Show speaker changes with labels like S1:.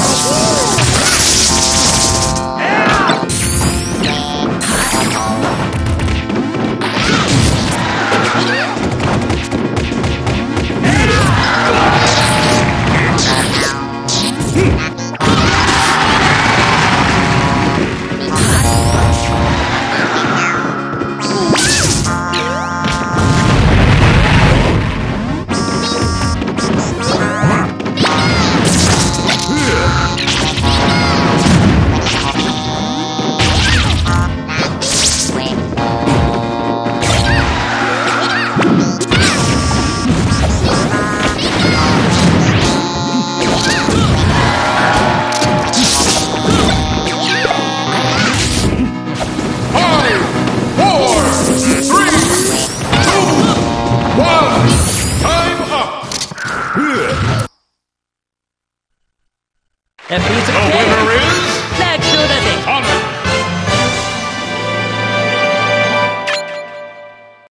S1: Woo!
S2: And he's The winner is... Next to the